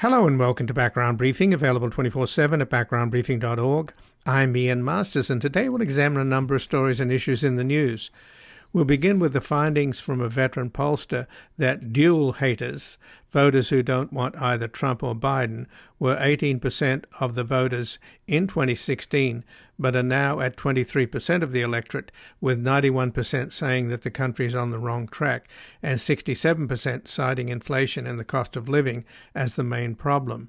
Hello and welcome to Background Briefing, available 24 7 at backgroundbriefing.org. I'm Ian Masters, and today we'll examine a number of stories and issues in the news. We'll begin with the findings from a veteran pollster that dual haters, voters who don't want either Trump or Biden, were 18% of the voters in 2016, but are now at 23% of the electorate, with 91% saying that the country is on the wrong track and 67% citing inflation and the cost of living as the main problem.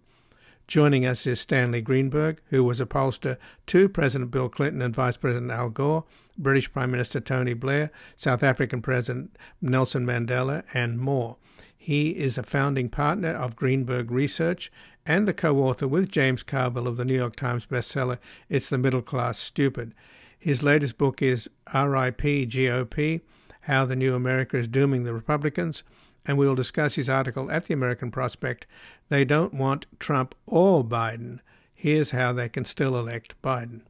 Joining us is Stanley Greenberg, who was a pollster to President Bill Clinton and Vice President Al Gore, British Prime Minister Tony Blair, South African President Nelson Mandela, and more. He is a founding partner of Greenberg Research and the co author with James Carville of the New York Times bestseller It's the Middle Class Stupid. His latest book is RIP GOP How the New America is Dooming the Republicans and we will discuss his article at the American Prospect. They don't want Trump or Biden. Here's how they can still elect Biden.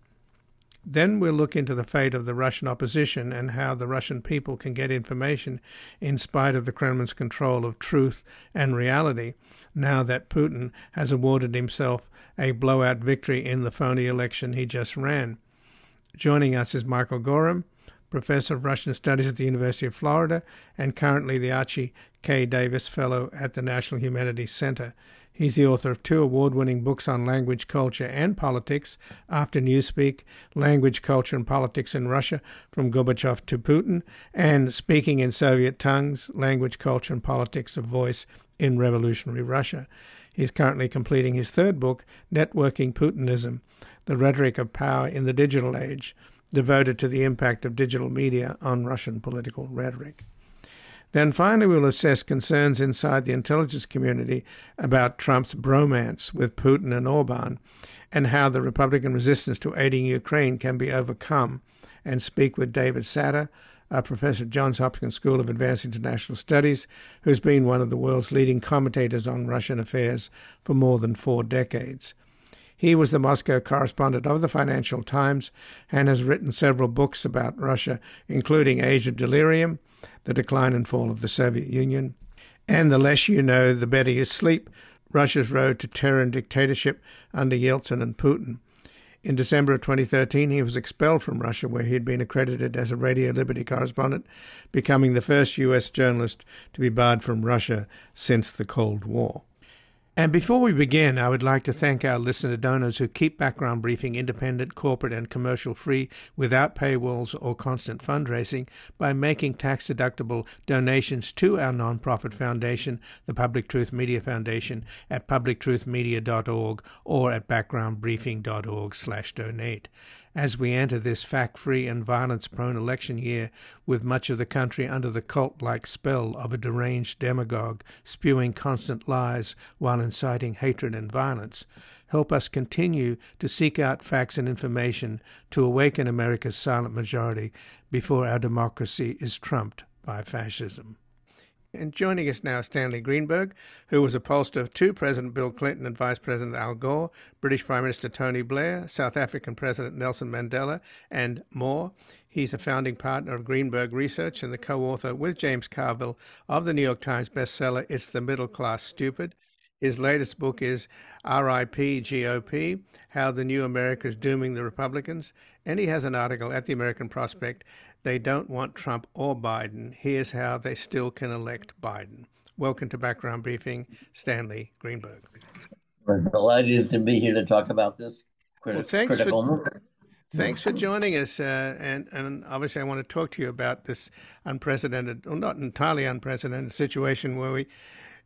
Then we'll look into the fate of the Russian opposition and how the Russian people can get information in spite of the Kremlin's control of truth and reality, now that Putin has awarded himself a blowout victory in the phony election he just ran. Joining us is Michael Gorham, professor of Russian Studies at the University of Florida and currently the Archie K. Davis Fellow at the National Humanities Center. He's the author of two award winning books on language, culture, and politics After Newspeak Language, Culture, and Politics in Russia from Gorbachev to Putin, and Speaking in Soviet Tongues Language, Culture, and Politics of Voice in Revolutionary Russia. He's currently completing his third book, Networking Putinism The Rhetoric of Power in the Digital Age, devoted to the impact of digital media on Russian political rhetoric. Then finally, we'll assess concerns inside the intelligence community about Trump's bromance with Putin and Orban and how the Republican resistance to aiding Ukraine can be overcome, and speak with David Satter, a professor at Johns Hopkins School of Advanced International Studies, who's been one of the world's leading commentators on Russian affairs for more than four decades. He was the Moscow correspondent of the Financial Times and has written several books about Russia, including Age of Delirium, The Decline and Fall of the Soviet Union, and The Less You Know, the Better You Sleep Russia's Road to Terror and Dictatorship under Yeltsin and Putin. In December of 2013, he was expelled from Russia, where he had been accredited as a Radio Liberty correspondent, becoming the first U.S. journalist to be barred from Russia since the Cold War. And before we begin, I would like to thank our listener donors who keep Background Briefing independent, corporate, and commercial free without paywalls or constant fundraising by making tax deductible donations to our nonprofit foundation, the Public Truth Media Foundation, at publictruthmedia.org or at backgroundbriefing.org/donate as we enter this fact free and violence prone election year with much of the country under the cult like spell of a deranged demagogue spewing constant lies while inciting hatred and violence. Help us continue to seek out facts and information to awaken America's silent majority before our democracy is trumped by fascism. And joining us now, Stanley Greenberg, who was a pollster to President Bill Clinton and Vice President Al Gore, British Prime Minister Tony Blair, South African President Nelson Mandela, and more. He's a founding partner of Greenberg Research and the co author with James Carville of the New York Times bestseller, It's the Middle Class Stupid. His latest book is RIP GOP How the New America is Dooming the Republicans. And he has an article at the American Prospect they don't want Trump or Biden. Here's how they still can elect Biden. Welcome to Background Briefing, Stanley Greenberg. We're delighted to be here to talk about this criti- well, thanks critical for, moment. Thanks for joining us. Uh, and, and obviously, I want to talk to you about this unprecedented, or not entirely unprecedented, situation where we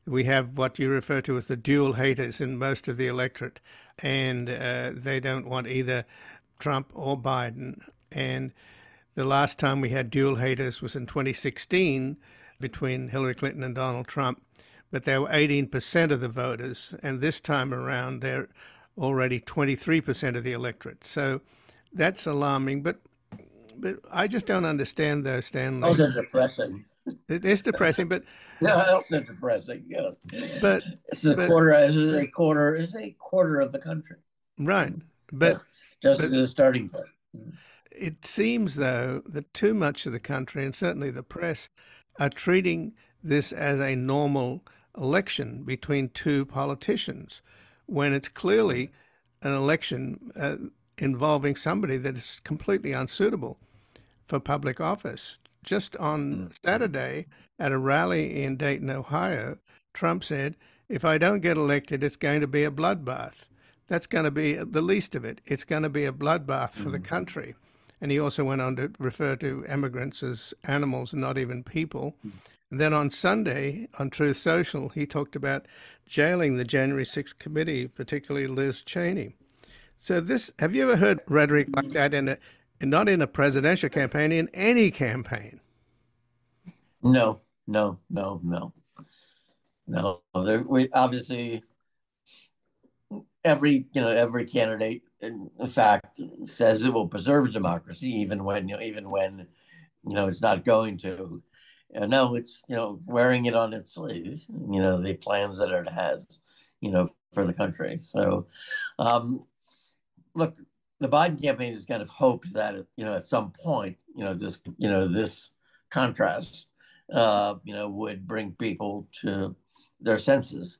we have what you refer to as the dual haters in most of the electorate, and uh, they don't want either Trump or Biden. And the last time we had dual haters was in 2016 between Hillary Clinton and Donald Trump, but they were 18% of the voters, and this time around they're already 23% of the electorate. So that's alarming, but but I just don't understand though, Stanley. Those are depressing. It is depressing, but No, else they're depressing. Yeah. but It's a but- quarter. It's a quarter. It's a quarter of the country. right, but just but- as a starting point. It seems though that too much of the country and certainly the press are treating this as a normal election between two politicians when it's clearly an election uh, involving somebody that is completely unsuitable for public office. Just on mm. Saturday at a rally in Dayton, Ohio, Trump said, if I don't get elected, it's going to be a bloodbath. That's going to be the least of it. It's going to be a bloodbath for mm. the country. And he also went on to refer to immigrants as animals and not even people. Mm. And then on Sunday, on Truth Social, he talked about jailing the January 6th committee, particularly Liz Cheney. So this, have you ever heard rhetoric like that in a, not in a presidential campaign, in any campaign? No, no, no, no, no. There, we obviously every you know every candidate, in fact, says it will preserve democracy, even when you know, even when you know it's not going to. No, it's you know wearing it on its sleeve. You know the plans that it has, you know, for the country. So, um, look, the Biden campaign has kind of hoped that you know at some point, you know this you know this contrast, uh, you know, would bring people to their senses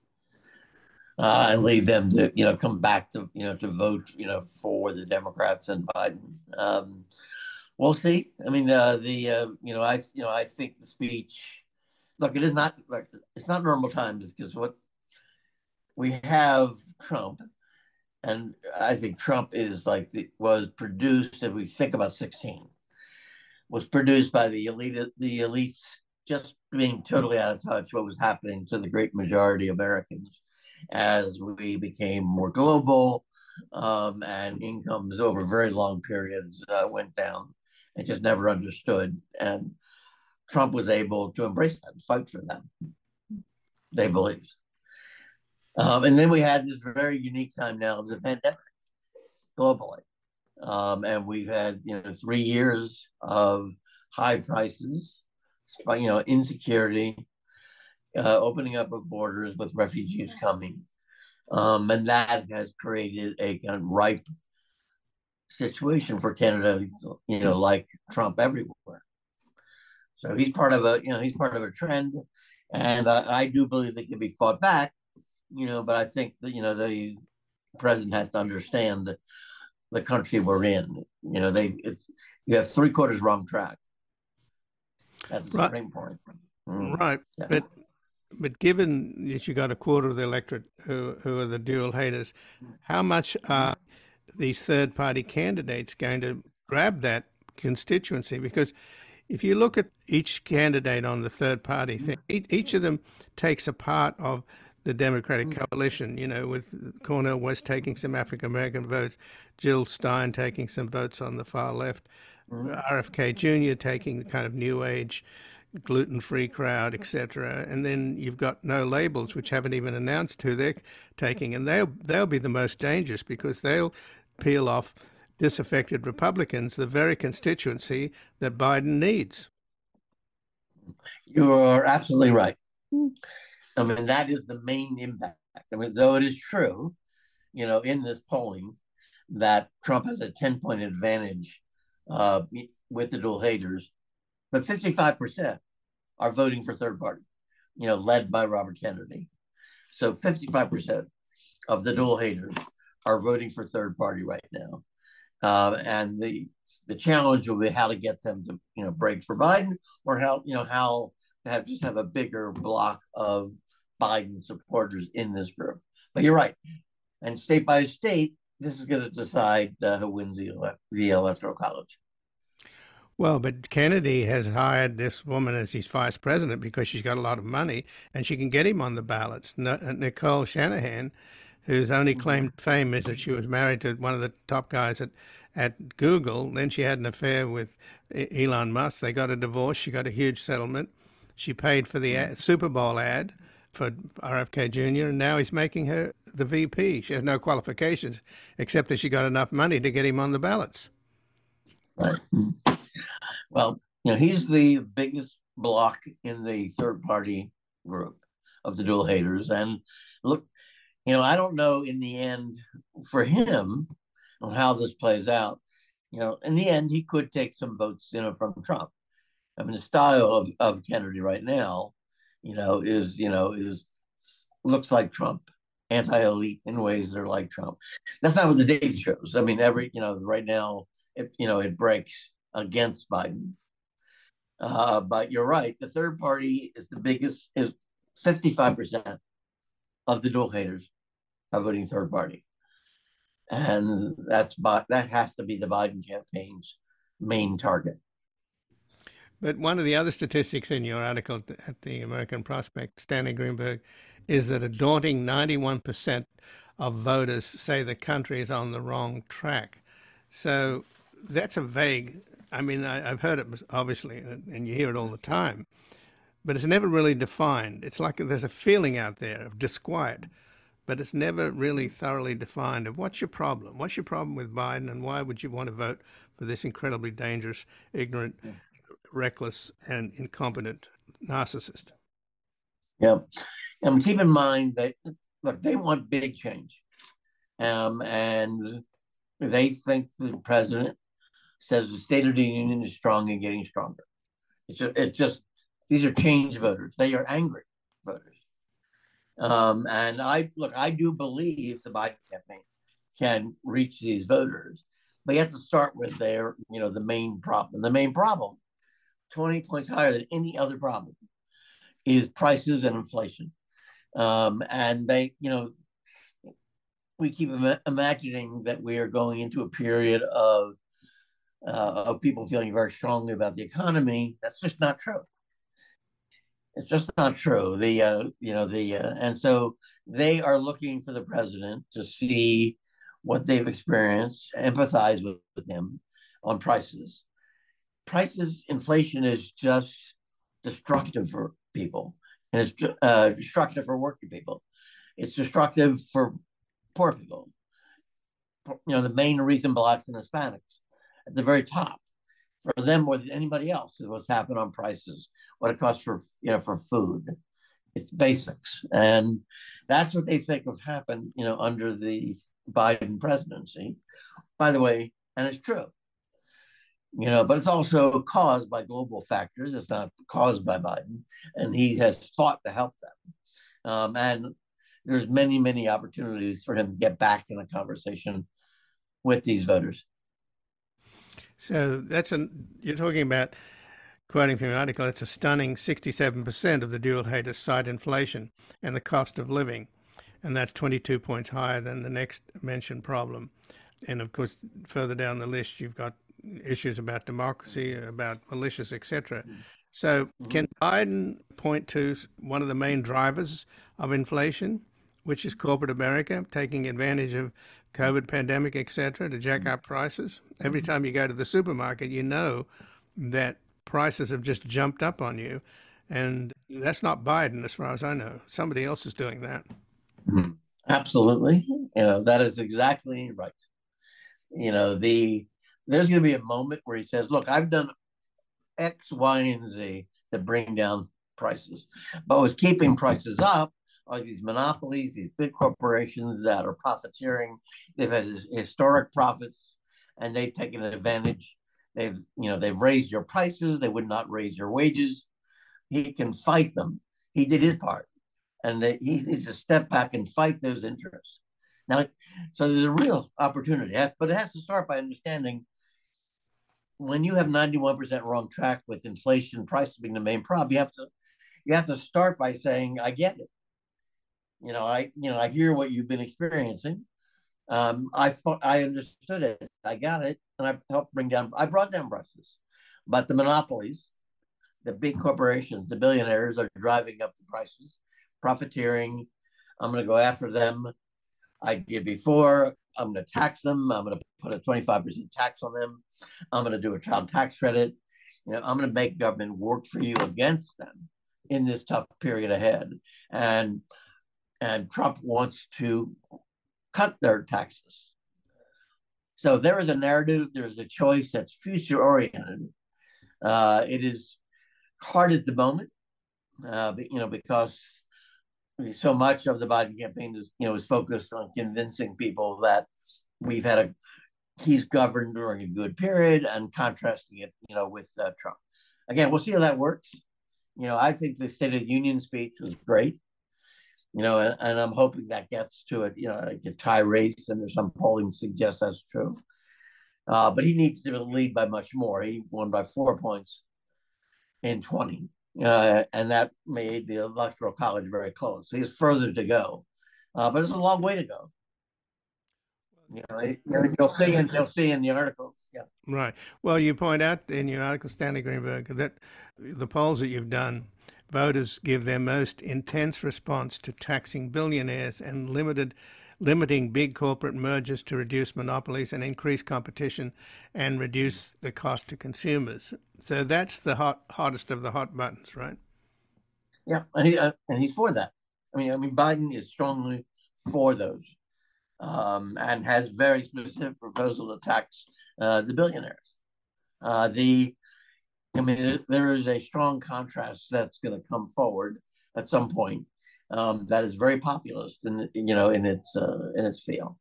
uh, and lead them to you know come back to you know to vote you know for the Democrats and Biden. Um, we'll see. I mean, uh, the uh, you know I you know I think the speech. Look, it is not like it's not normal times because what we have Trump, and I think Trump is like the, was produced. If we think about sixteen, was produced by the elite the elites just being totally out of touch what was happening to the great majority of Americans as we became more global um, and incomes over very long periods uh, went down and just never understood. And Trump was able to embrace that and fight for them, they believed. Um, and then we had this very unique time now of the pandemic globally. Um, and we've had you know three years of high prices, you know insecurity, uh, opening up of borders with refugees coming. Um, and that has created a kind of ripe situation for Canada, you know, like Trump everywhere. So he's part of a, you know, he's part of a trend, and uh, I do believe it can be fought back, you know. But I think that you know the president has to understand the country we're in. You know, they you have three quarters wrong track. That's the right. Supreme point. Mm. Right, yeah. but but given that you got a quarter of the electorate who, who are the dual haters, how much are these third party candidates going to grab that constituency? Because if you look at each candidate on the third party mm-hmm. thing, each of them takes a part of the Democratic mm-hmm. coalition, you know, with Cornel West taking some African American votes, Jill Stein taking some votes on the far left, mm-hmm. RFK Jr. taking the kind of new age gluten-free crowd, etc. And then you've got no labels, which haven't even announced who they're taking, and they'll they'll be the most dangerous because they'll peel off disaffected Republicans, the very constituency that Biden needs. You're absolutely right. I mean, that is the main impact. I mean, though it is true, you know, in this polling that Trump has a 10 point advantage uh, with the dual haters, but 55% are voting for third party, you know, led by Robert Kennedy. So 55% of the dual haters are voting for third party right now. Uh, and the the challenge will be how to get them to you know break for Biden or how you know how to have just have a bigger block of Biden supporters in this group. But you're right, and state by state, this is going to decide uh, who wins the ele- the electoral college. Well, but Kennedy has hired this woman as his vice president because she's got a lot of money and she can get him on the ballots. Nicole Shanahan, whose only mm-hmm. claim to fame is that she was married to one of the top guys at, at Google. Then she had an affair with Elon Musk. They got a divorce. She got a huge settlement. She paid for the ad, mm-hmm. Super Bowl ad for RFK Jr., and now he's making her the VP. She has no qualifications except that she got enough money to get him on the ballots. Right. Well, you know, he's the biggest block in the third party group of the dual haters. And look, you know, I don't know in the end for him how this plays out. You know, in the end, he could take some votes, you know, from Trump. I mean, the style of, of Kennedy right now, you know, is, you know, is looks like Trump, anti-elite in ways that are like Trump. That's not what the data shows. I mean, every you know, right now, it, you know, it breaks against Biden. Uh, but you're right. The third party is the biggest. Is 55 percent of the dual haters are voting third party, and that's that has to be the Biden campaign's main target. But one of the other statistics in your article at the American Prospect, Stanley Greenberg, is that a daunting 91% of voters say the country is on the wrong track. So that's a vague, I mean, I, have heard it obviously, and you hear it all the time, but it's never really defined. It's like there's a feeling out there of disquiet, but it's never really thoroughly defined of what's your problem? What's your problem with Biden, and why would you want to vote for this incredibly dangerous, ignorant, reckless, and incompetent narcissist? Yeah. And keep in mind that, look, they want big change. Um, and they think the president says the State of the Union is strong and getting stronger. It's just, it's just these are change voters. They are angry voters. Um, and I look, I do believe the Biden campaign can reach these voters, but you have to start with their, you know, the main problem. The main problem, 20 points higher than any other problem, is prices and inflation. Um, and they, you know, we keep Im- imagining that we are going into a period of uh, of people feeling very strongly about the economy. That's just not true. It's just not true. The uh, you know the uh, and so they are looking for the president to see what they've experienced, empathize with, with him on prices. Prices, inflation is just destructive for people, and it's uh, destructive for working people. It's destructive for poor people. You know, the main reason blacks and Hispanics at the very top for them more than anybody else is what's happened on prices, what it costs for you know for food. It's basics, and that's what they think have happened. You know, under the Biden presidency. By the way, and it's true. You know, but it's also caused by global factors. It's not caused by Biden, and he has fought to help them. Um, and there's many, many opportunities for him to get back in a conversation with these voters. So that's a you're talking about quoting from an article. It's a stunning 67% of the dual haters cite inflation and the cost of living, and that's 22 points higher than the next mentioned problem. And of course, further down the list, you've got issues about democracy, about militias, etc. So, mm-hmm. can Biden point to one of the main drivers of inflation, which is corporate America taking advantage of COVID pandemic, etc., to jack up prices. Every mm-hmm. time you go to the supermarket, you know that prices have just jumped up on you, and that's not Biden, as far as I know. Somebody else is doing that. Mm-hmm. Absolutely, you know that is exactly right. You know the there's going to be a moment where he says, "Look, I've done X, Y, and Z to bring down prices, but was keeping prices up are these monopolies, these big corporations that are profiteering. They've had historic profits, and they've taken advantage. They've, you know, they've raised your prices. They would not raise your wages. He can fight them. He did his part, and he needs to step back and fight those interests. Now, so there's a real opportunity, but it has to start by understanding when you have 91% wrong track with inflation, prices being the main problem. You have to you have to start by saying, "I get it you know, I you know I hear what you've been experiencing. Um, I thought I understood it. I got it, and I helped bring down. I brought down prices, but the monopolies, the big corporations, the billionaires are driving up the prices, profiteering. I'm going to go after them. I did before. I'm going to tax them. I'm going to put a 25% tax on them. I'm going to do a child tax credit. You know, I'm going to make government work for you against them in this tough period ahead. And and Trump wants to cut their taxes. So there is a narrative, there's a choice that's future oriented. Uh, it is hard at the moment, uh, you know, because so much of the Biden campaign is, you know, is focused on convincing people that we've had a he's governed during a good period and contrasting it, you know, with uh, Trump. Again, we'll see how that works. You know, I think the State of the Union speech was great you know, and, and, I'm hoping that gets to it, you know, like a tie race, and there's some polling suggests that's true. Uh, but he needs to lead by much more. He won by four points in 20, uh, and that made the electoral college very close. So he has further to go, uh, but it's a long way to go. You know, you'll see in you'll see in the articles. Yeah. Right. Well, you point out in your article, Stanley Greenberg, that the polls that you've done, voters give their most intense response to taxing billionaires and limited limiting big corporate mergers to reduce monopolies and increase competition and reduce the cost to consumers. So that's the hot, hottest of the hot buttons, right? Yeah, and he uh, and he's for that. I mean, I mean, Biden is strongly for those, um, and has very specific proposal to tax uh, the billionaires. Uh, the, I mean, there is a strong contrast that's going to come forward at some point um, that is very populist in you know in its uh, in its field.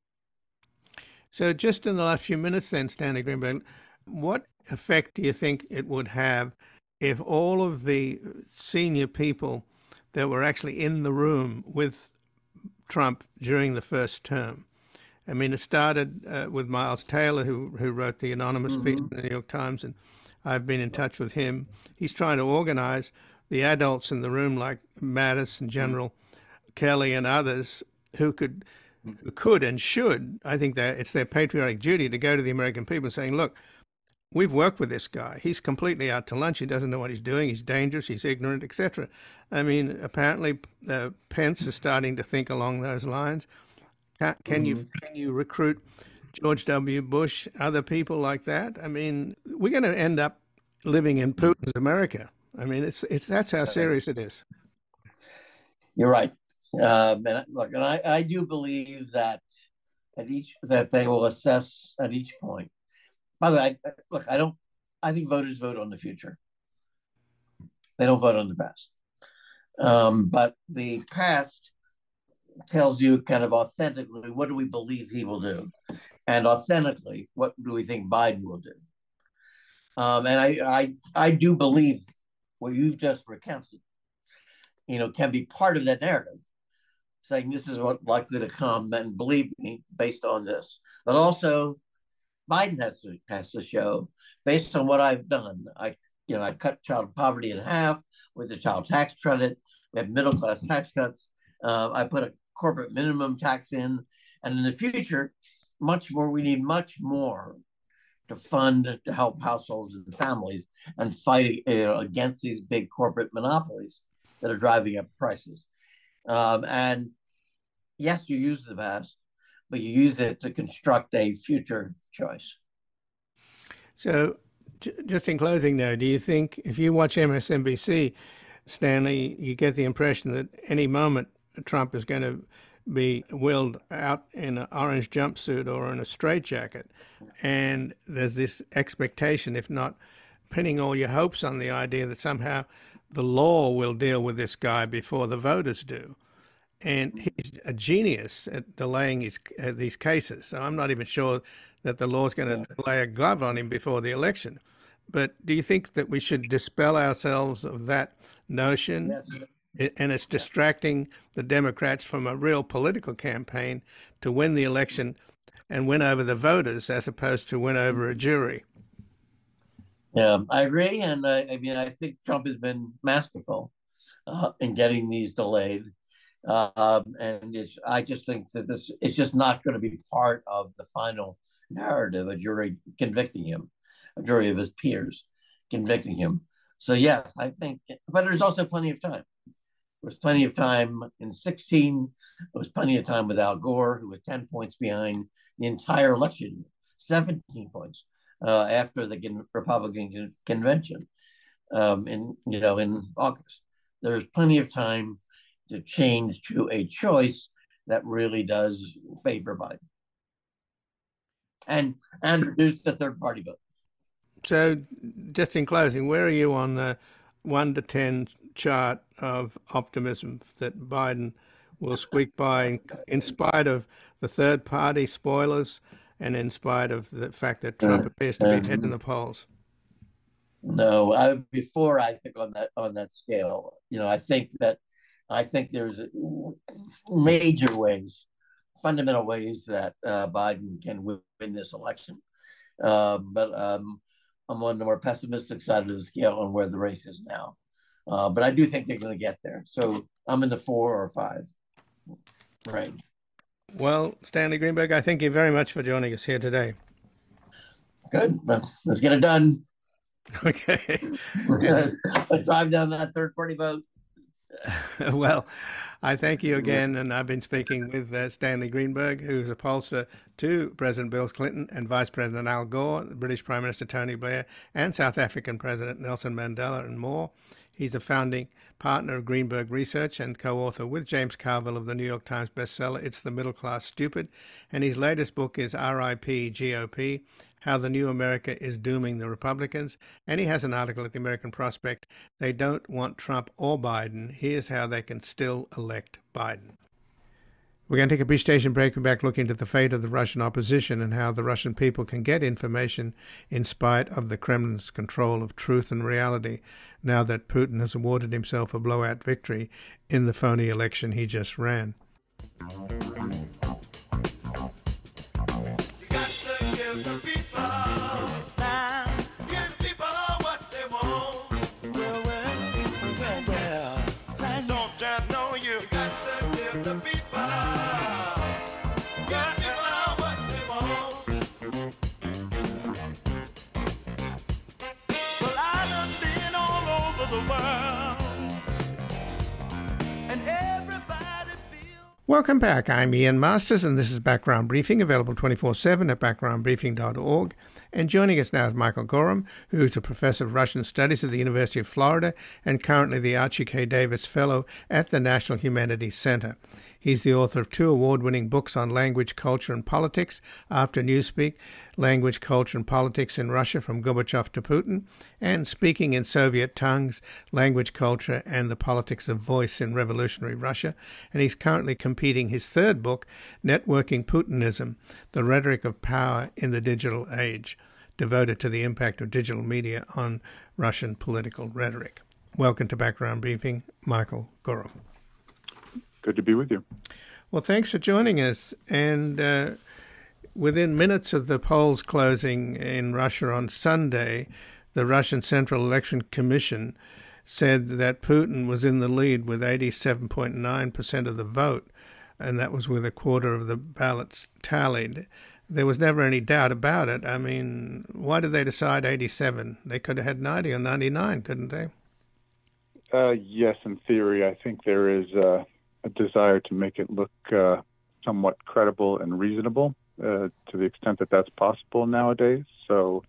So, just in the last few minutes, then, Stanley Greenberg, what effect do you think it would have if all of the senior people that were actually in the room with Trump during the first term? I mean, it started uh, with Miles Taylor, who who wrote the anonymous mm-hmm. piece in the New York Times, and I've been in touch with him. He's trying to organize the adults in the room, like Mattis and General Kelly and others, who could who could and should, I think that it's their patriotic duty to go to the American people saying, look, we've worked with this guy. He's completely out to lunch. He doesn't know what he's doing. He's dangerous. He's ignorant, etc. I mean, apparently uh, Pence is starting to think along those lines. Can, can mm-hmm. you can you recruit George W. Bush, other people like that? I mean, we're going to end up living in Putin's America. I mean, it's it's that's how serious it is. You're right. Um, and look, and I, I do believe that at each that they will assess at each point. By the way, I, look, I don't. I think voters vote on the future. They don't vote on the past. Um, but the past tells you kind of authentically what do we believe he will do, and authentically what do we think Biden will do. Um, and I, I, I do believe what you've just recounted, you know, can be part of that narrative, saying this is what likely to come, and believe me, based on this. But also, Biden has to has to show, based on what I've done, I you know I cut child poverty in half with the child tax credit. We have middle class tax cuts. Uh, I put a corporate minimum tax in, and in the future, much more. We need much more to fund to help households and families and fight you know, against these big corporate monopolies that are driving up prices. Um, and yes, you use the past, but you use it to construct a future choice. So, just in closing, though, do you think if you watch MSNBC, Stanley, you get the impression that any moment Trump is going to be wheeled out in an orange jumpsuit or in a straitjacket. And there's this expectation, if not pinning all your hopes on the idea that somehow the law will deal with this guy before the voters do. And he's a genius at delaying his, uh, these cases. So I'm not even sure that the law's going to lay a glove on him before the election. But do you think that we should dispel ourselves of that notion yes and it's distracting the Democrats from a real political campaign to win the election and win over the voters as opposed to win over a jury. Yeah, I agree, and uh, I mean I think Trump has been masterful uh, in getting these delayed, um, and I just think that this is just not going to be part of the final narrative. A jury convicting him, a jury of his peers convicting him. So yes, I think, but there's also plenty of time. There was plenty of time in 16. There was plenty of time with Al Gore, who was 10 points behind the entire election, 17 points uh, after the Republican convention um, in you know in August. There's plenty of time to change to a choice that really does favor Biden and and reduce the third party vote. So, just in closing, where are you on the one to ten chart of optimism that Biden will squeak by in, in spite of the third party spoilers and in spite of the fact that Trump appears to be ahead in the polls? No, I, before I think on that on that scale, you know, I think that I think there's major ways, fundamental ways that uh, Biden can win this election. Um, but um, I'm on the more pessimistic side of the scale on where the race is now. Uh, but I do think they're going to get there. So I'm in the four or five range. Well, Stanley Greenberg, I thank you very much for joining us here today. Good. Let's get it done. Okay. Let's drive down that third party vote. well, I thank you again. And I've been speaking with uh, Stanley Greenberg, who's a pollster to President Bill Clinton and Vice President Al Gore, British Prime Minister Tony Blair, and South African President Nelson Mandela, and more. He's a founding partner of Greenberg Research and co author with James Carville of the New York Times bestseller, It's the Middle Class Stupid. And his latest book is RIP GOP How the New America is Dooming the Republicans. And he has an article at the American Prospect They Don't Want Trump or Biden. Here's how they can still elect Biden. We're going to take a brief station break. We're back looking into the fate of the Russian opposition and how the Russian people can get information in spite of the Kremlin's control of truth and reality now that Putin has awarded himself a blowout victory in the phony election he just ran. Welcome back. I'm Ian Masters, and this is Background Briefing, available 24 7 at backgroundbriefing.org. And joining us now is Michael Gorham, who is a professor of Russian Studies at the University of Florida and currently the Archie K. Davis Fellow at the National Humanities Center. He's the author of two award winning books on language, culture, and politics after Newspeak Language, Culture, and Politics in Russia from Gorbachev to Putin, and Speaking in Soviet Tongues Language, Culture, and the Politics of Voice in Revolutionary Russia. And he's currently competing his third book, Networking Putinism The Rhetoric of Power in the Digital Age, devoted to the impact of digital media on Russian political rhetoric. Welcome to Background Briefing, Michael Gorham. Good to be with you. Well, thanks for joining us. And uh, within minutes of the polls closing in Russia on Sunday, the Russian Central Election Commission said that Putin was in the lead with 87.9% of the vote, and that was with a quarter of the ballots tallied. There was never any doubt about it. I mean, why did they decide 87? They could have had 90 or 99, couldn't they? Uh, yes, in theory. I think there is. Uh a desire to make it look uh, somewhat credible and reasonable uh, to the extent that that's possible nowadays. So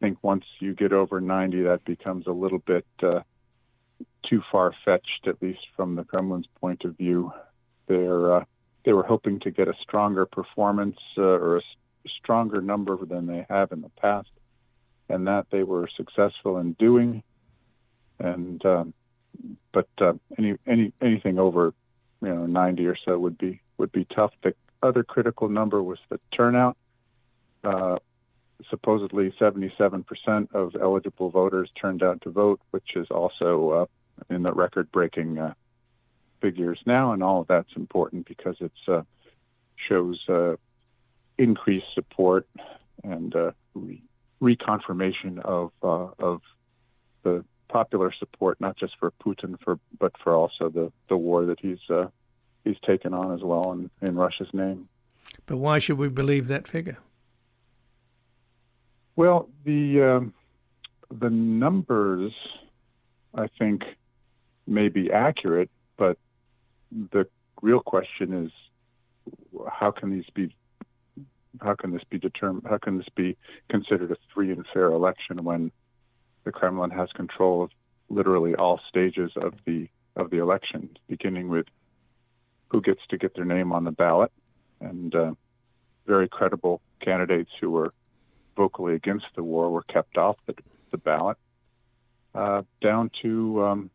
I think once you get over 90, that becomes a little bit uh, too far fetched, at least from the Kremlin's point of view. They're, uh, they were hoping to get a stronger performance uh, or a, stronger number than they have in the past, and that they were successful in doing. And um, but uh, any any anything over you know 90 or so would be would be tough. The other critical number was the turnout. Uh, supposedly 77% of eligible voters turned out to vote, which is also uh, in the record-breaking uh, figures now, and all of that's important because it uh, shows uh, increased support and uh, re- reconfirmation of of the popular support, not just for Putin, for but for also the, the war that he's uh, he's taken on as well in, in Russia's name. But why should we believe that figure? Well, the um, the numbers, I think, may be accurate, but the real question is, how can these be? How can this be determined? How can this be considered a free and fair election when the Kremlin has control of literally all stages of the of the election, beginning with who gets to get their name on the ballot, and uh, very credible candidates who were vocally against the war were kept off the, the ballot, uh, down to um,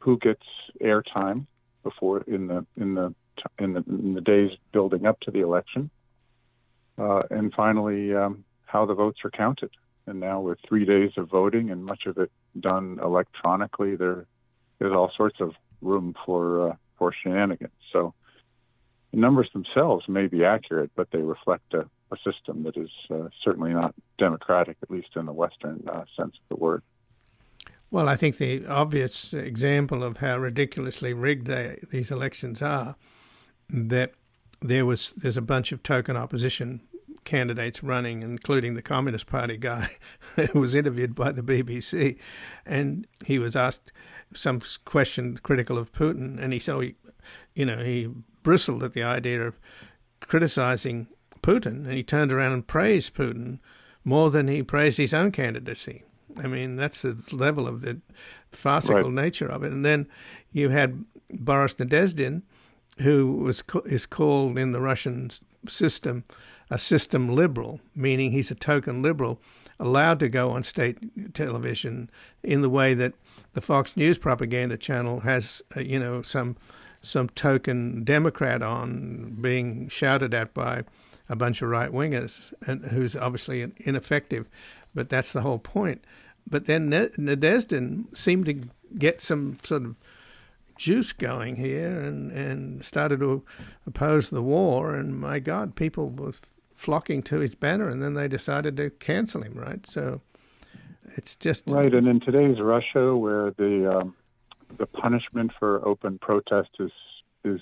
who gets airtime before in the in the in the, in the days building up to the election, uh, and finally um, how the votes are counted. And now with three days of voting and much of it done electronically, there there's all sorts of room for uh, for shenanigans. So the numbers themselves may be accurate, but they reflect a, a system that is uh, certainly not democratic, at least in the Western uh, sense of the word. Well, I think the obvious example of how ridiculously rigged they, these elections are that there was there's a bunch of token opposition candidates running, including the Communist Party guy who was interviewed by the BBC, and he was asked some question critical of Putin, and he so he, you know, he bristled at the idea of criticizing Putin, and he turned around and praised Putin more than he praised his own candidacy. I mean, that's the level of the farcical right. nature of it. And then you had Boris Nadezhdin, who was is called in the Russian system a system liberal, meaning he's a token liberal, allowed to go on state television in the way that the Fox News propaganda channel has, uh, you know, some some token Democrat on being shouted at by a bunch of right wingers, and who's obviously ineffective. But that's the whole point. But then Nadezhdin seemed to get some sort of juice going here and, and started to oppose the war. And my God, people were flocking to his banner, and then they decided to cancel him, right? So it's just right. And in today's Russia, where the um, the punishment for open protest is is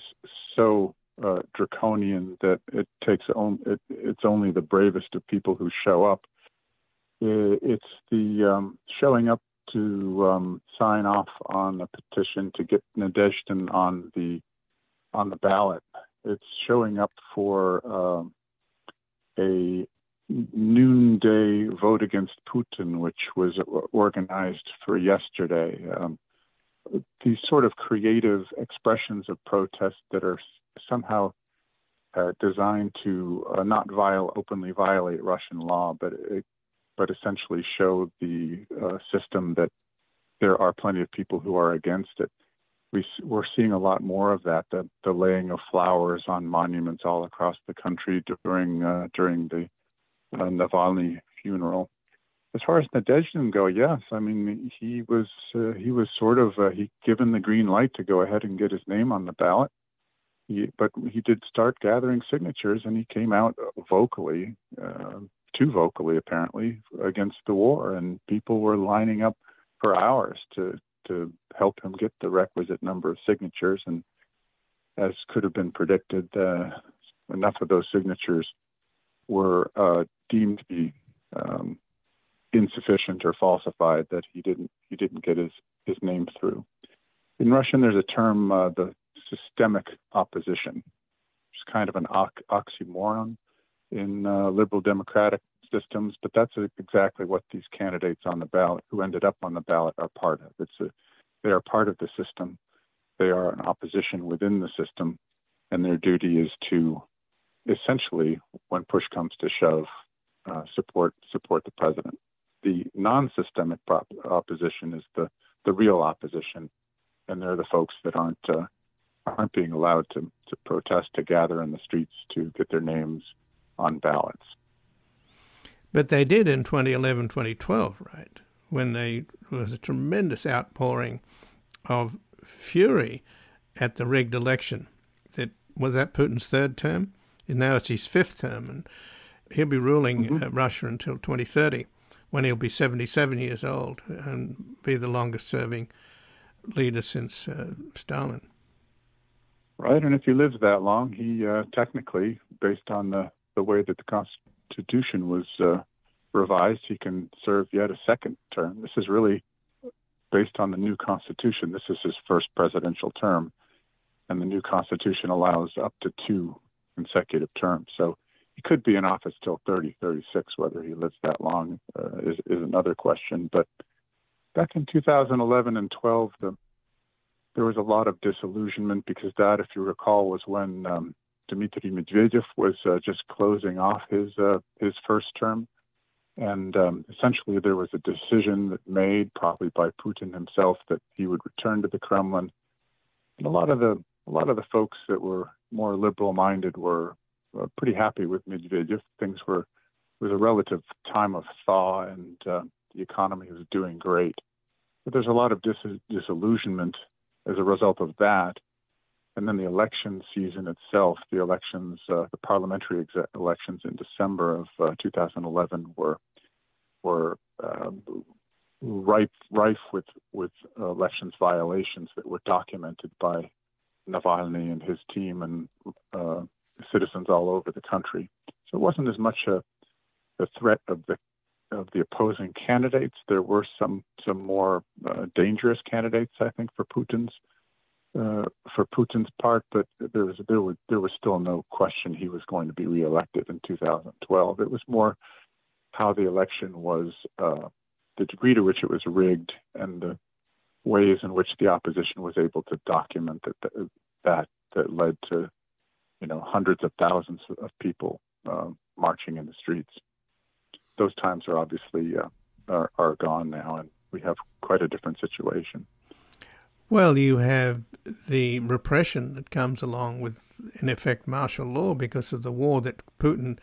so uh, draconian that it takes on, it, it's only the bravest of people who show up. It's the um, showing up to um, sign off on a petition to get Nadezhdin on the on the ballot. It's showing up for um, a noonday vote against Putin, which was organized for yesterday. Um, these sort of creative expressions of protest that are somehow uh, designed to uh, not viol- openly violate Russian law, but it, but essentially show the uh, system that there are plenty of people who are against it. We, we're seeing a lot more of that, the, the laying of flowers on monuments all across the country during uh, during the uh, Navalny funeral. As far as Nadezhdin go, yes. I mean, he was uh, he was sort of uh, he given the green light to go ahead and get his name on the ballot. He, but he did start gathering signatures, and he came out vocally, uh, too vocally apparently, against the war, and people were lining up for hours to to help him get the requisite number of signatures. And as could have been predicted, uh, enough of those signatures were uh, deemed to be um, insufficient or falsified that he didn't he didn't get his his name through. In Russian, there's a term, uh, the systemic opposition, which is kind of an oxymoron in uh, liberal democratic systems, but that's exactly what these candidates on the ballot who ended up on the ballot are part of. It's a, they are part of the system. They are an opposition within the system, and their duty is to essentially, when push comes to shove, uh, support support the president. The non-systemic prop- opposition is the the real opposition, and they're the folks that aren't uh, aren't being allowed to to protest, to gather in the streets, to get their names on ballots. But they did in 2011, 2012, right? When they, there was a tremendous outpouring of fury at the rigged election. That was that Putin's third term, and now it's his fifth term, and he'll be ruling mm-hmm. uh, Russia until 2030, when he'll be 77 years old and be the longest-serving leader since uh, Stalin. Right, and if he lives that long, he uh, technically, based on the the way that the Constitution was uh, revised, he can serve yet a second term. This is really based on the new Constitution. This is his first presidential term, and the new Constitution allows up to two consecutive terms. So he could be in office till 30, 36. Whether he lives that long uh, is, is another question. But back in 2011 and 12, the, there was a lot of disillusionment because that, if you recall, was when um, Dmitry Medvedev was uh, just closing off his uh, his first term, and um, essentially there was a decision that made, probably by Putin himself, that he would return to the Kremlin. And a lot of the a lot of the folks that were more liberal minded were uh, pretty happy with Medvedev. Things were was a relative time of thaw, and uh, the economy was doing great. But there's a lot of dis- disillusionment as a result of that, and then the election season itself, the elections, uh, the parliamentary elections in December of uh, 2011 were were um, rife rife with with elections violations that were documented by Navalny and his team and uh, citizens all over the country. So it wasn't as much a the threat of the of the opposing candidates. There were some some more uh, dangerous candidates, I think, for Putin's uh, for Putin's part, but there was there was there was still no question he was going to be reelected in 2012. It was more how the election was, uh, the degree to which it was rigged, and the ways in which the opposition was able to document that that that led to you know hundreds of thousands of people uh, marching in the streets. Those times are obviously uh, are, are gone now, and we have quite a different situation. Well, you have the repression that comes along with, in effect, martial law because of the war that Putin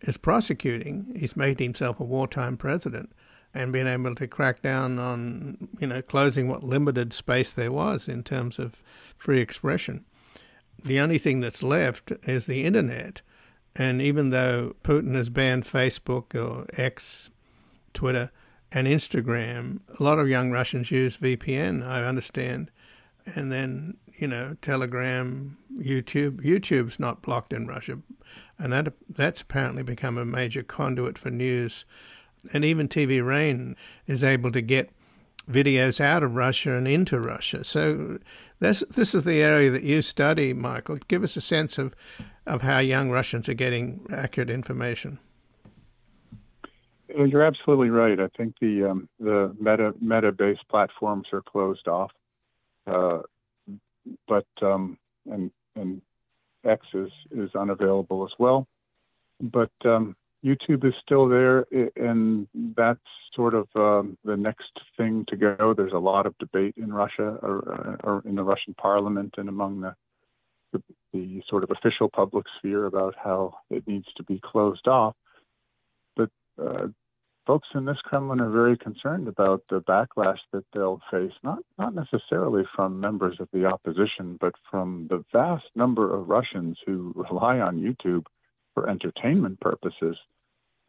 is prosecuting. He's made himself a wartime president and been able to crack down on, you know, closing what limited space there was in terms of free expression. The only thing that's left is the internet. And even though Putin has banned Facebook or X, Twitter, and Instagram, a lot of young Russians use VPN, I understand. And then, you know, Telegram, YouTube. YouTube's not blocked in Russia. And that that's apparently become a major conduit for news. And even TV Rain is able to get videos out of Russia and into Russia. So this this is the area that you study, Michael. Give us a sense of, of how young Russians are getting accurate information. You're absolutely right. I think the um, the meta meta based platforms are closed off, uh, but um, and and X is is unavailable as well. But um, YouTube is still there, and that's sort of um, the next thing to go. There's a lot of debate in Russia or, or in the Russian parliament and among the, the, the sort of official public sphere about how it needs to be closed off. But uh, folks in this Kremlin are very concerned about the backlash that they'll face, not not necessarily from members of the opposition, but from the vast number of Russians who rely on YouTube for entertainment purposes,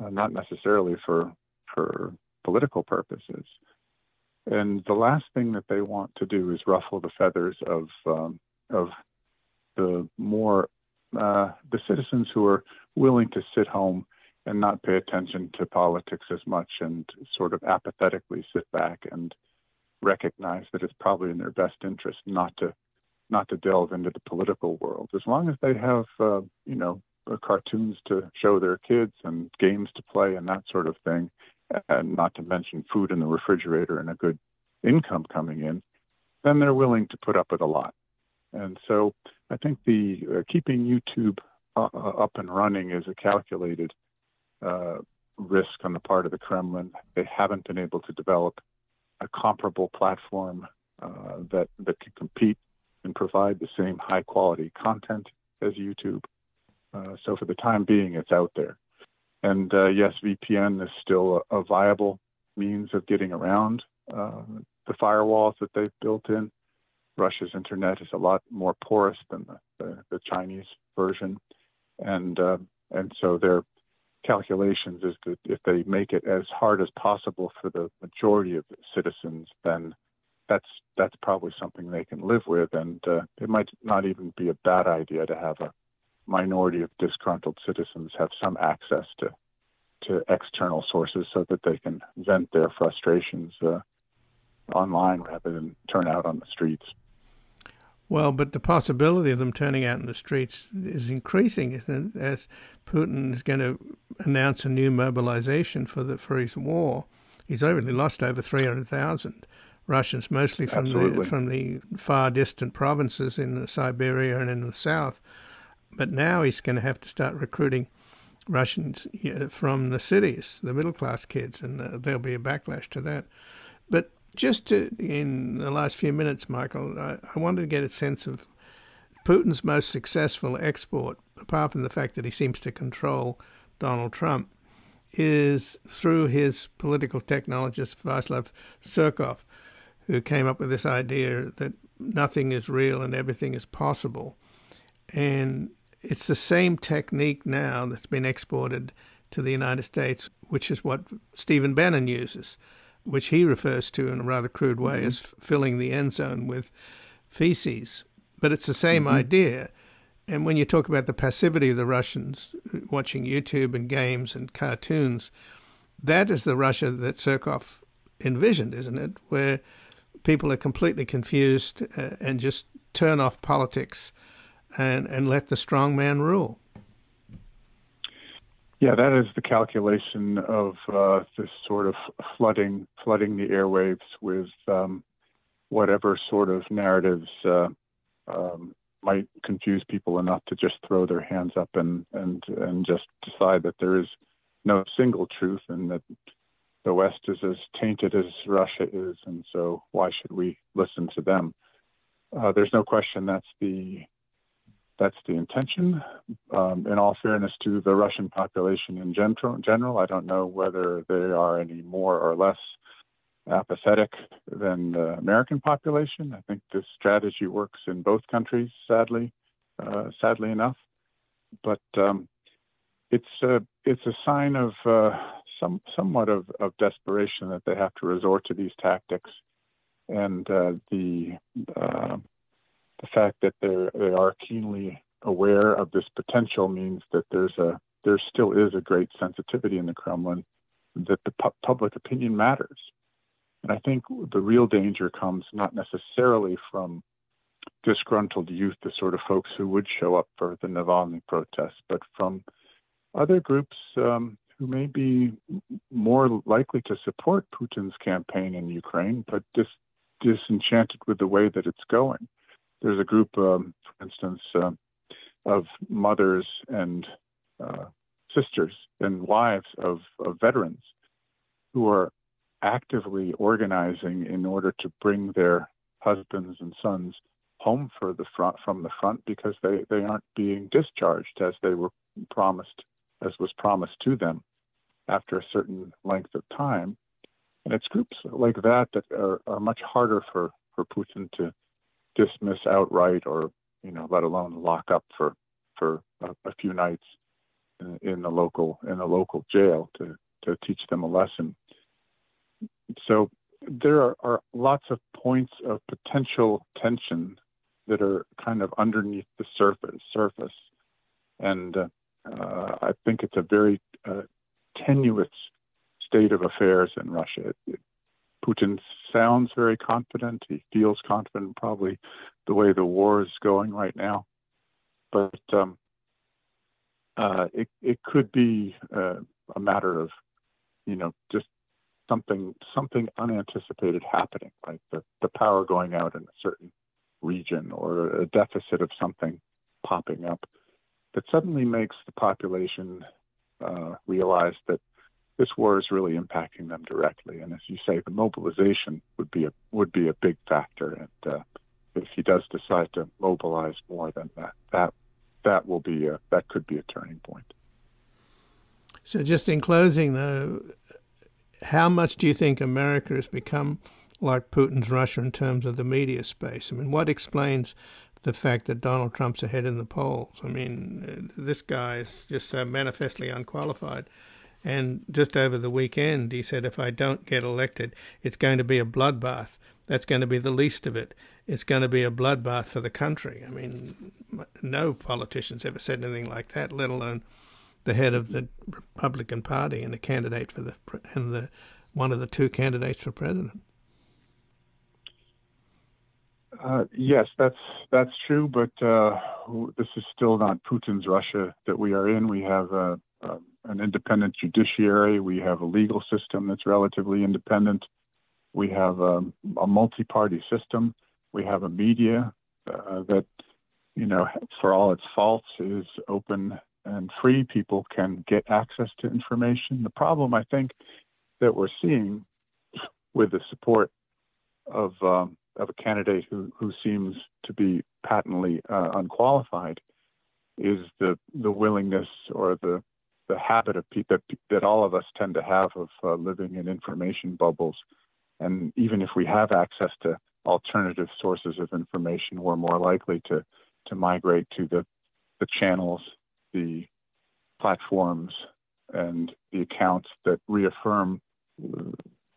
uh, not necessarily for for political purposes. And the last thing that they want to do is ruffle the feathers of um, of the more uh, the citizens who are willing to sit home and not pay attention to politics as much and sort of apathetically sit back and recognize that it's probably in their best interest not to not to delve into the political world. As long as they have uh, you know uh, cartoons to show their kids and games to play and that sort of thing and not to mention food in the refrigerator and a good income coming in then they're willing to put up with a lot. And so i think the uh, keeping youtube uh, uh up and running is a calculated uh, risk on the part of the Kremlin. They haven't been able to develop a comparable platform uh, that that can compete and provide the same high quality content as YouTube. Uh, so for the time being, it's out there. And uh, yes, VPN is still a, a, viable means of getting around uh, the firewalls that they've built in. Russia's internet is a lot more porous than the, the, the Chinese version, and uh, and so they're calculations is that if they make it as hard as possible for the majority of citizens, then that's that's probably something they can live with, and uh, it might not even be a bad idea to have a minority of disgruntled citizens have some access to to external sources so that they can vent their frustrations uh, online rather than turn out on the streets. Well, but the possibility of them turning out in the streets is increasing, isn't it? As Putin is going to announce a new mobilization for the for his war, he's already lost over three hundred thousand Russians, mostly from Absolutely. the from the far distant provinces in Siberia and in the south. But now he's going to have to start recruiting Russians from the cities, the middle class kids, and uh, there'll be a backlash to that. But just to, in the last few minutes, Michael, I, I wanted to get a sense of Putin's most successful export, apart from the fact that he seems to control Donald Trump, is through his political technologist Vyacheslav Surkov, who came up with this idea that nothing is real and everything is possible. And it's the same technique now that's been exported to the United States, which is what Stephen Bannon uses, which he refers to in a rather crude way mm-hmm. as filling the end zone with feces. But it's the same mm-hmm. idea. And when you talk about the passivity of the Russians watching YouTube and games and cartoons, that is the Russia that Surkov envisioned, isn't it? Where people are completely confused uh, and just turn off politics and, and let the strong man rule. Yeah, that is the calculation of uh, this sort of flooding flooding the airwaves with um, whatever sort of narratives uh, um, might confuse people enough to just throw their hands up and and and just decide that there is no single truth and that the West is as tainted as Russia is, and so why should we listen to them? Uh, there's no question that's the that's the intention. Um, in all fairness to the Russian population in general, general, I don't know whether they are any more or less apathetic than the American population. I think this strategy works in both countries, sadly, uh, sadly enough. But um, it's a it's a sign of uh, some somewhat of, of desperation that they have to resort to these tactics, and uh, the uh, the fact that they they are keenly aware of this potential means that there's a there still is a great sensitivity in the Kremlin that the pu- public opinion matters, and I think the real danger comes not necessarily from disgruntled youth, the sort of folks who would show up for the Navalny protests, but from other groups um, who may be more likely to support Putin's campaign in Ukraine, but dis- disenchanted with the way that it's going. There's a group, um, for instance, uh, of mothers and uh, sisters and wives of, of veterans who are actively organizing in order to bring their husbands and sons home for the front from the front because they, they aren't being discharged as they were promised as was promised to them after a certain length of time. And it's groups like that that are, are much harder for, for Putin to dismiss outright or, you know, let alone lock up for, for a, a few nights in, the local in the local jail to, to teach them a lesson. So there are, are lots of points of potential tension that are kind of underneath the surface surface. And uh, I think it's a very uh, tenuous state of affairs in Russia. It, Putin sounds very confident. He feels confident, probably the way the war is going right now. But um, uh, it it could be uh, a matter of, you know, just something something unanticipated happening, like the the power going out in a certain region or a deficit of something popping up that suddenly makes the population uh, realize that this war is really impacting them directly. And as you say, the mobilization would be a would be a big factor. And uh, if he does decide to mobilize more, than that that that will be a, that could be a turning point. So, just in closing, though, how much do you think America has become like Putin's Russia in terms of the media space? I mean, what explains the fact that Donald Trump's ahead in the polls. I mean, this guy is just so manifestly unqualified. And just over the weekend, he said, if I don't get elected, it's going to be a bloodbath. That's going to be the least of it. It's going to be a bloodbath for the country. I mean, no politician's ever said anything like that, let alone the head of the Republican Party and the candidate for the and the one of the two candidates for president. Uh, yes, that's that's true, but uh, this is still not Putin's Russia that we are in. We have a, a, an independent judiciary. We have a legal system that's relatively independent. We have a, a multi-party system. We have a media uh, that, you know, for all its faults, is open and free. People can get access to information. The problem, I think, that we're seeing with the support of um, of a candidate who, who seems to be patently uh, unqualified is the the willingness or the the habit of that, that all of us tend to have of uh, living in information bubbles. And even if we have access to alternative sources of information we're more likely to to migrate to the the channels, the platforms, and the accounts that reaffirm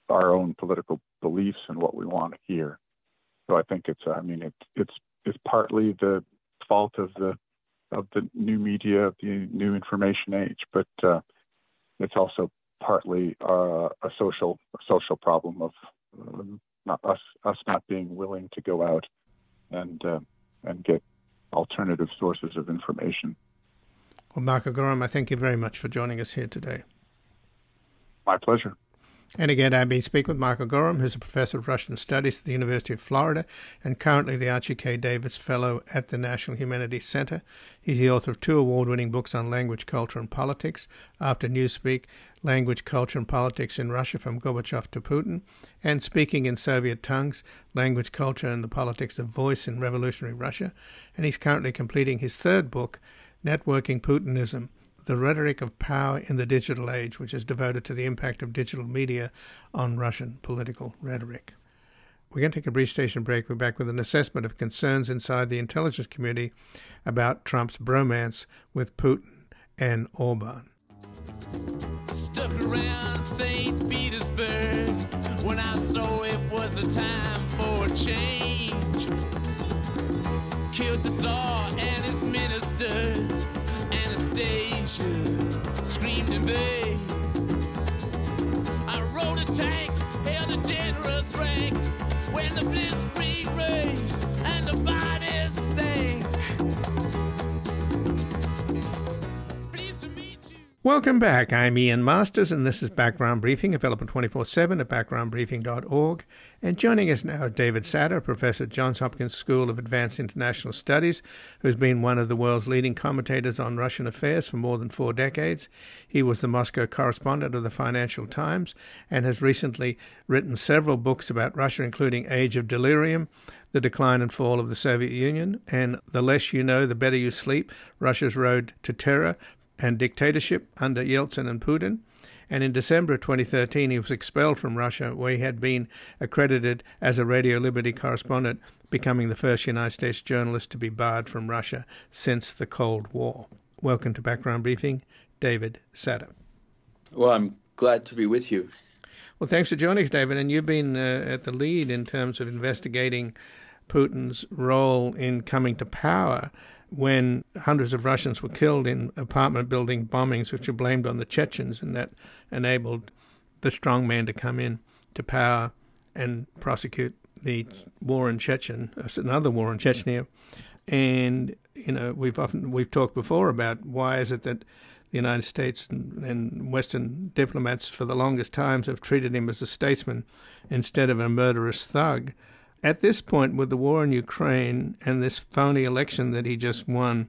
our own political beliefs and what we want to hear. So I think it's I mean it's it's it's partly the fault of the of the new media of the new information age, but uh, it's also partly uh, a social a social problem of uh, not us us not being willing to go out and uh, and get alternative sources of information. Well, Marco Gorham, I thank you very much for joining us here today. My pleasure. And again, I've been speaking with Michael Gorham, who's a professor of Russian Studies at the University of Florida and currently the Archie K. Davis Fellow at the National Humanities Center. He's the author of two award winning books on language, culture, and politics After Newspeak, Language, Culture, and Politics in Russia from Gorbachev to Putin, and Speaking in Soviet Tongues, Language, Culture, and the Politics of Voice in Revolutionary Russia. And he's currently completing his third book, Networking Putinism the Rhetoric of Power in the Digital Age, which is devoted to the impact of digital media on Russian political rhetoric. We're going to take a brief station break. We're back with an assessment of concerns inside the intelligence community about Trump's bromance with Putin and Orban. Stuck around St. Petersburg when I saw it was a time for change. Killed the Tsar and his ministers screamed in vain. I rode a tank, held a generous rank when the blitzkrieg raged and the bodies stank. Welcome back. I'm Ian Masters, and this is Background Briefing, available 24 7 at backgroundbriefing.org. And joining us now, is David Satter, professor at Johns Hopkins School of Advanced International Studies, who's been one of the world's leading commentators on Russian affairs for more than four decades. He was the Moscow correspondent of the Financial Times and has recently written several books about Russia, including Age of Delirium, The Decline and Fall of the Soviet Union, and The Less You Know, the Better You Sleep Russia's Road to Terror and dictatorship under Yeltsin and Putin. And in December 2013, he was expelled from Russia, where he had been accredited as a Radio Liberty correspondent, becoming the first United States journalist to be barred from Russia since the Cold War. Welcome to Background Briefing, David Satter. Well, I'm glad to be with you. Well, thanks for joining us, David. And you've been uh, at the lead in terms of investigating Putin's role in coming to power when hundreds of Russians were killed in apartment building bombings, which were blamed on the Chechens, and that enabled the strongman to come in to power and prosecute the war in Chechen, uh, another war in Chechnya. And you know, we've often we've talked before about why is it that the United States and, and Western diplomats for the longest times have treated him as a statesman instead of a murderous thug at this point with the war in Ukraine and this phony election that he just won,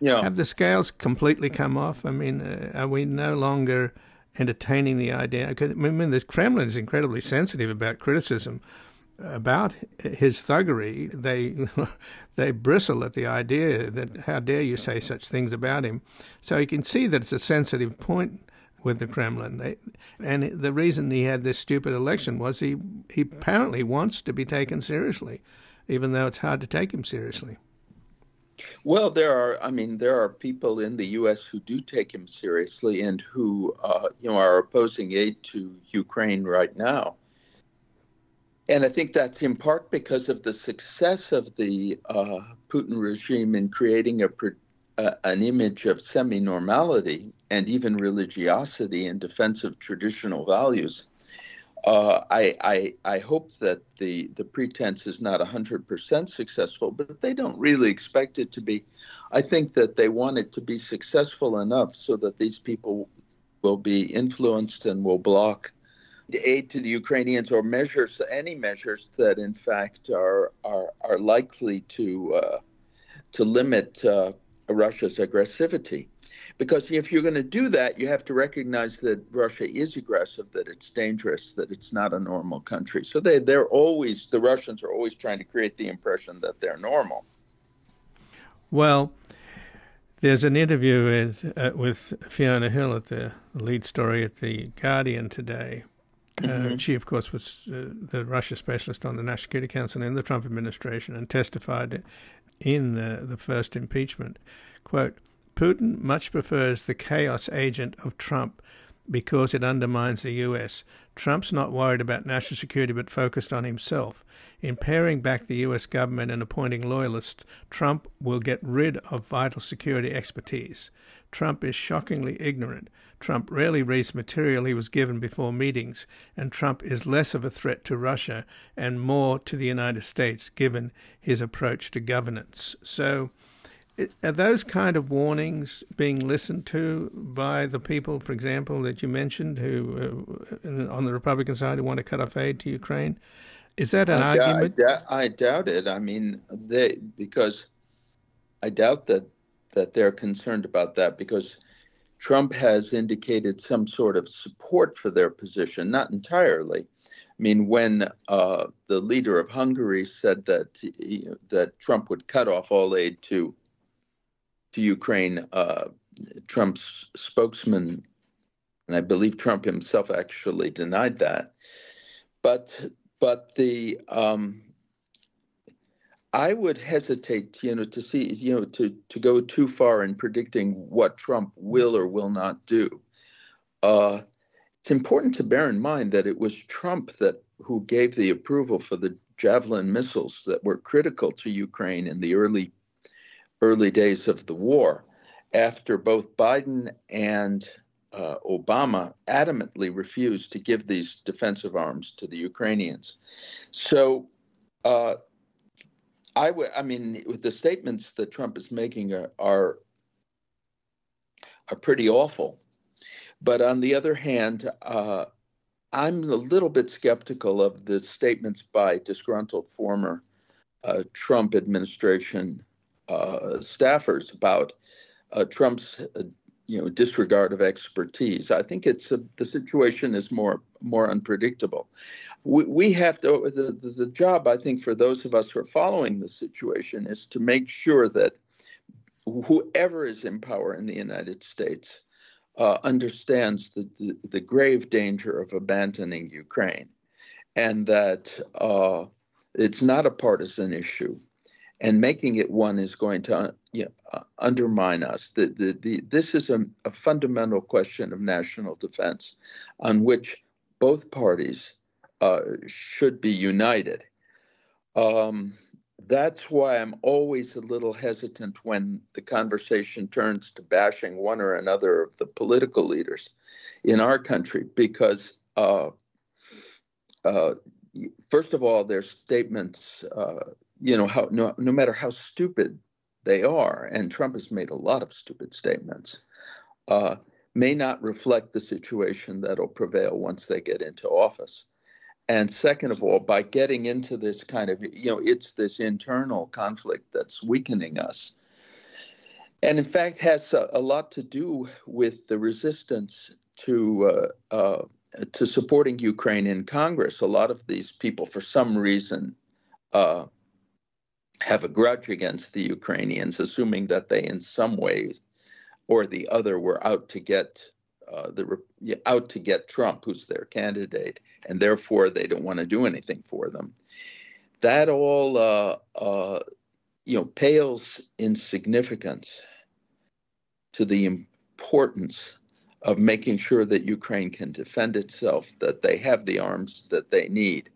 yeah. have the scales completely come off? I mean, uh, are we no longer entertaining the idea? I mean, the Kremlin is incredibly sensitive about criticism about his thuggery. They they bristle at the idea that how dare you say such things about him. So you can see that it's a sensitive point with the Kremlin. They, and the reason he had this stupid election was he, he apparently wants to be taken seriously, even though it's hard to take him seriously. Well, there are. I mean, there are people in the U.S. who do take him seriously and who, uh, you know, are opposing aid to Ukraine right now. And I think that's in part because of the success of the uh, Putin regime in creating a, a, an image of semi normality and even religiosity in defense of traditional values. Uh, I, I, I, hope that the, the pretense is not 100% successful, but they don't really expect it to be. I think that they want it to be successful enough so that these people will be influenced and will block aid to the Ukrainians or measures, any measures that in fact are, are, are likely to, uh, to limit uh, Russia's aggressivity. Because if you're going to do that, you have to recognize that Russia is aggressive, that it's dangerous, that it's not a normal country. So they, they're always, the Russians are always trying to create the impression that they're normal. Well, there's an interview with, uh, with Fiona Hill at the lead story at The Guardian today. Uh, mm-hmm. she, of course, was uh, the Russia specialist on the National Security Council in the Trump administration and testified in the, the first impeachment. Quote, Putin much prefers the chaos agent of Trump because it undermines the U.S. Trump's not worried about national security but focused on himself. In paring back the U.S. government and appointing loyalists, Trump will get rid of vital security expertise. Trump is shockingly ignorant. Trump rarely reads material he was given before meetings, and Trump is less of a threat to Russia and more to the United States given his approach to governance. So, are those kind of warnings being listened to by the people, for example, that you mentioned, who uh, on the Republican side who want to cut off aid to Ukraine? Is that an I, argument? I, I doubt it. I mean, they because I doubt that that they're concerned about that because Trump has indicated some sort of support for their position, not entirely. I mean, when uh, the leader of Hungary said that that Trump would cut off all aid to to Ukraine, uh, Trump's spokesman, and I believe Trump himself actually denied that. But but the um, I would hesitate, you know, to see, you know, to to go too far in predicting what Trump will or will not do. Uh, it's important to bear in mind that it was Trump that who gave the approval for the Javelin missiles that were critical to Ukraine in the early early days of the war, after both Biden and uh, Obama adamantly refused to give these defensive arms to the Ukrainians. So, uh, I would, I mean, the statements that Trump is making are, are are pretty awful. But on the other hand, uh, I'm a little bit skeptical of the statements by disgruntled former uh, Trump administration staffers about uh, Trump's uh, you know disregard of expertise. I think it's a, the situation is more more unpredictable. We, we have to the, the, the job I think for those of us who are following the situation is to make sure that whoever is in power in the United States uh, understands the, the, the, grave danger of abandoning Ukraine and that uh, it's not a partisan issue and making it one is going to you know, uh, undermine us. The, the, the, this is a, a, fundamental question of national defense on which both parties uh, should be united. Um, that's why I'm always a little hesitant when the conversation turns to bashing one or another of the political leaders in our country, because uh, uh first of all, their statements uh, you know how no, no matter how stupid they are, and Trump has made a lot of stupid statements, uh, may not reflect the situation that'll prevail once they get into office. And second of all, by getting into this kind of, you know, it's this internal conflict that's weakening us. And in fact, has a, a lot to do with the resistance to uh, uh, to supporting Ukraine in Congress. A lot of these people, for some reason, uh, have a grudge against the Ukrainians, assuming that they, in some way or the other, were out to get uh, the out to get Trump, who's their candidate, and therefore they don't want to do anything for them. That all, uh, uh, you know, pales in significance to the importance of making sure that Ukraine can defend itself, that they have the arms that they need.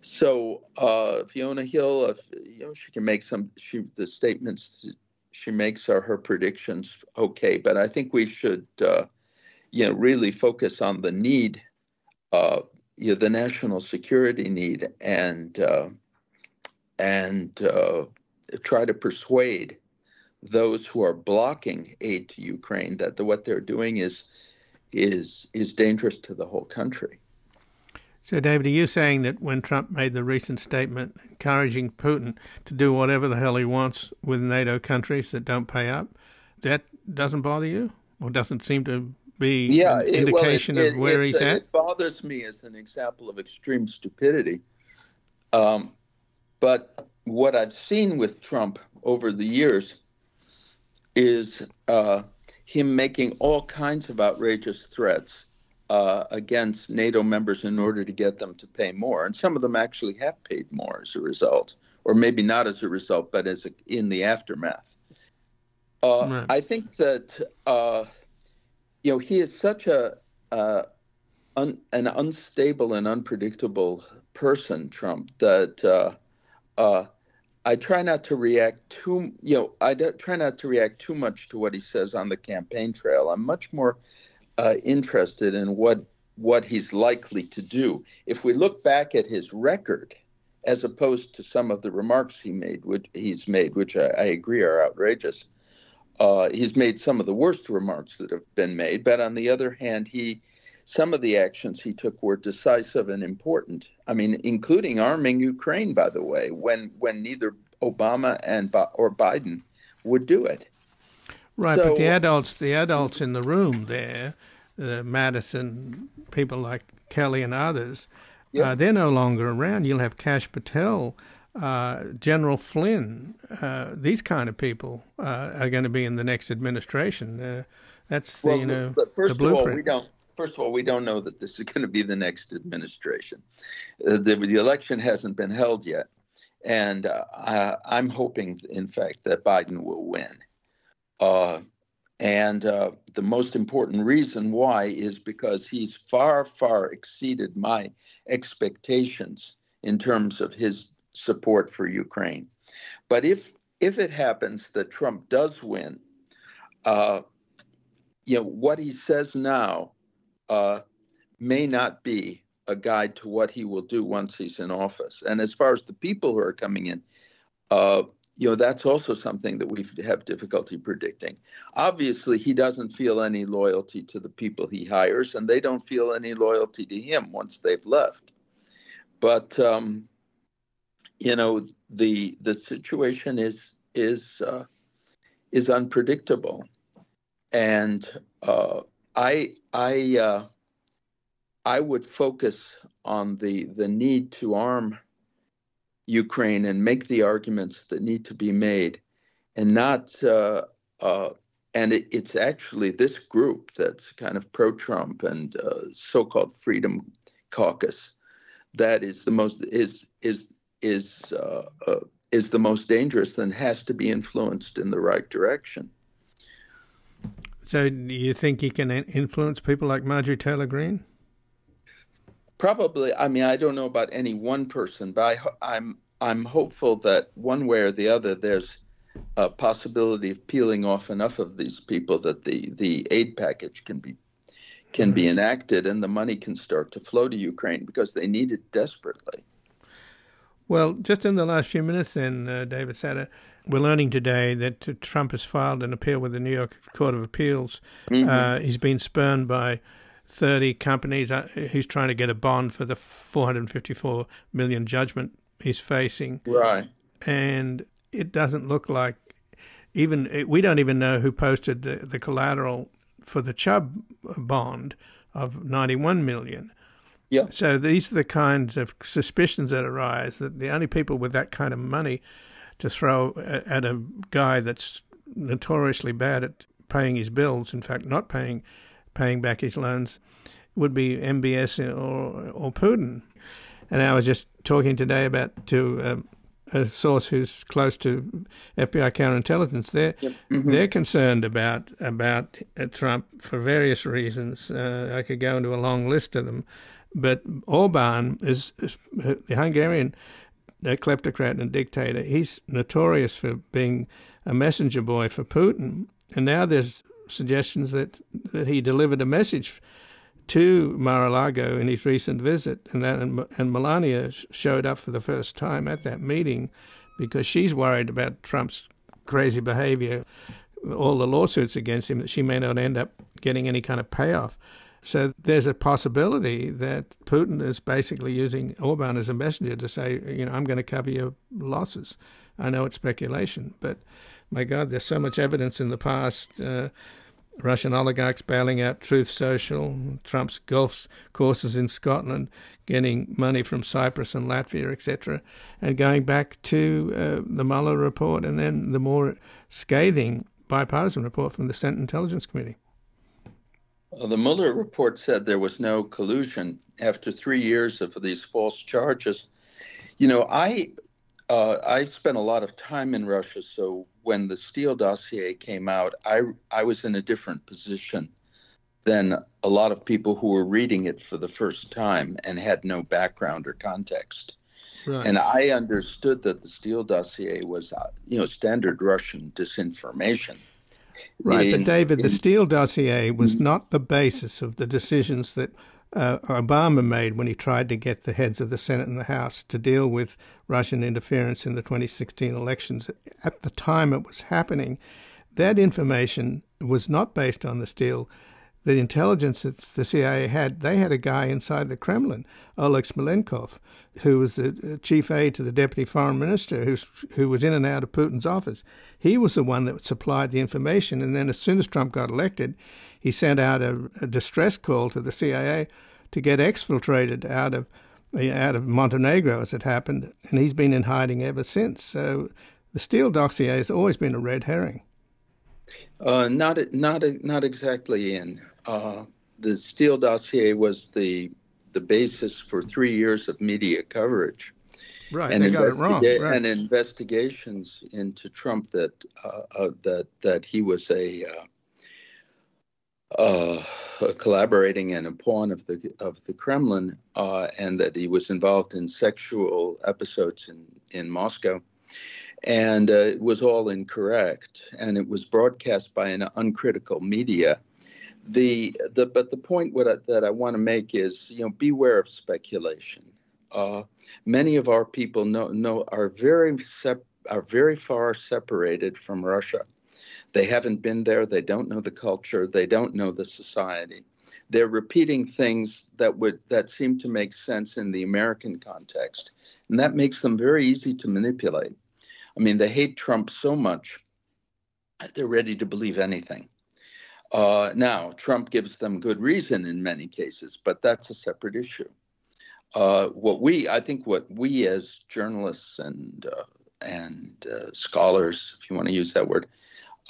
So uh, Fiona Hill, if, you know, she can make some. She the statements she makes are her predictions. Okay, but I think we should, uh, you know, really focus on the need, uh, you know, the national security need, and uh, and uh, try to persuade those who are blocking aid to Ukraine that the, what they're doing is is is dangerous to the whole country. So, David, are you saying that when Trump made the recent statement encouraging Putin to do whatever the hell he wants with NATO countries that don't pay up, that doesn't bother you, or doesn't seem to be yeah, an indication well, it, of where it, he's at? It bothers me as an example of extreme stupidity. Um, but what I've seen with Trump over the years is uh, him making all kinds of outrageous threats uh, against NATO members in order to get them to pay more. And some of them actually have paid more as a result, or maybe not as a result, but as a, in the aftermath. Uh, right. I think that uh, you know he is such a uh, un, an unstable and unpredictable person, Trump, that uh, uh, I try not to react too. You know, I try not to react too much to what he says on the campaign trail. I'm much more uh, interested in what what he's likely to do. If we look back at his record, as opposed to some of the remarks he made, which he's made, which I, I agree are outrageous. Uh, he's made some of the worst remarks that have been made, but on the other hand, he some of the actions he took were decisive and important. I mean, including arming Ukraine, by the way, when when neither Obama and or Biden would do it. Right, so, but the adults, the adults in the room there, uh, Madison, people like Kelly and others, yeah. uh, they're no longer around. You'll have Kash Patel, uh, General Flynn. Uh, these kind of people uh, are going to be in the next administration. Uh, that's the, well, you know first the blueprint. Of all, we don't. First of all, we don't know that this is going to be the next administration. the, the election hasn't been held yet, and I, I'm hoping, in fact, that Biden will win. Uh, and uh, the most important reason why is because he's far, far exceeded my expectations in terms of his support for Ukraine. But if if it happens that Trump does win, uh, you know what he says now uh, may not be a guide to what he will do once he's in office. And as far as the people who are coming in, uh, you know, that's also something that we have difficulty predicting. Obviously, he doesn't feel any loyalty to the people he hires, and they don't feel any loyalty to him once they've left. But um, you know, the the situation is is uh, is unpredictable, and uh, I I uh, I would focus on the the need to arm Ukraine and make the arguments that need to be made, and not. Uh, uh, and it, it's actually this group that's kind of pro-Trump and uh, so-called Freedom Caucus that is the most is is is uh, uh, is the most dangerous and has to be influenced in the right direction. So, do you think he can influence people like Marjorie Taylor Greene? Probably. I mean, I don't know about any one person, but I, I'm I'm hopeful that one way or the other, there's a possibility of peeling off enough of these people that the the aid package can be can be mm-hmm. enacted and the money can start to flow to Ukraine because they need it desperately. Well, just in the last few minutes, then, uh, David Satter, we're learning today that Trump has filed an appeal with the New York Court of Appeals. Mm-hmm. Uh, he's been spurned by 30 companies. Uh, he's trying to get a bond for the 454 million judgment he's facing. Right. And it doesn't look like even we don't even know who posted the, the collateral for the Chubb bond of 91 million. Yeah. So these are the kinds of suspicions that arise that the only people with that kind of money to throw at a guy that's notoriously bad at paying his bills, in fact, not paying paying back his loans, would be MBS or or Putin. And I was just talking today about to um, a source who's close to FBI counterintelligence. They're yep. mm-hmm. they're concerned about about uh, Trump for various reasons. Uh, I could go into a long list of them, but Orban is, is the Hungarian a kleptocrat and dictator. He's notorious for being a messenger boy for Putin, and now there's suggestions that that he delivered a message to Mar-a-Lago in his recent visit, and that and Melania showed up for the first time at that meeting because she's worried about Trump's crazy behavior, all the lawsuits against him that she may not end up getting any kind of payoff. So there's a possibility that Putin is basically using Orban as a messenger to say, you know, I'm going to cover your losses. I know it's speculation, but my God, there's so much evidence in the past. Uh, Russian oligarchs bailing out Truth Social, Trump's golf courses in Scotland, getting money from Cyprus and Latvia, etc., and going back to uh, the Mueller report and then the more scathing bipartisan report from the Senate Intelligence Committee. Well, the Mueller report said there was no collusion after three years of these false charges. You know, I uh, I spent a lot of time in Russia, so when the Steele dossier came out, I I was in a different position than a lot of people who were reading it for the first time and had no background or context. Right. And I understood that the Steele dossier was, uh, you know, standard Russian disinformation. Right, in, but David, in, the Steele dossier was mm-hmm. not the basis of the decisions that uh, Obama made when he tried to get the heads of the Senate and the House to deal with Russian interference in the 2016 elections. At the time it was happening, that information was not based on the Steele. The intelligence that the CIA had, they had a guy inside the Kremlin, Oleg Smolenkov, who was the chief aide to the deputy foreign minister, who's, who was in and out of Putin's office. He was the one that supplied the information. And then, as soon as Trump got elected, he sent out a, a distress call to the CIA to get exfiltrated out of out of Montenegro, as it happened, and he's been in hiding ever since. So the Steele dossier has always been a red herring. Uh, not not not exactly. In uh, the Steele dossier was the the basis for three years of media coverage. Right, and, they got it wrong. Right. and investigations into Trump that uh, uh that that he was a uh, uh, collaborating and a pawn of the of the Kremlin, uh, and that he was involved in sexual episodes in in Moscow, and uh, it was all incorrect, and it was broadcast by an uncritical media. The the but the point what I, that I want to make is you know beware of speculation. Uh, many of our people know know are very sep- are very far separated from Russia they haven't been there. They don't know the culture. They don't know the society. They're repeating things that would that seem to make sense in the American context, and that makes them very easy to manipulate. I mean, they hate Trump so much that they're ready to believe anything. Uh, now, Trump gives them good reason in many cases, but that's a separate issue. Uh, what we, I think, what we as journalists and uh, and uh, scholars, if you want to use that word,